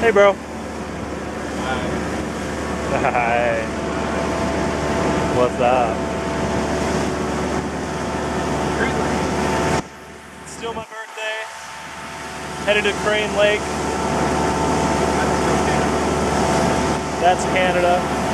Hey, bro. Hi. Hi. What's up? It's still my birthday. Headed to Crane Lake. That's Canada.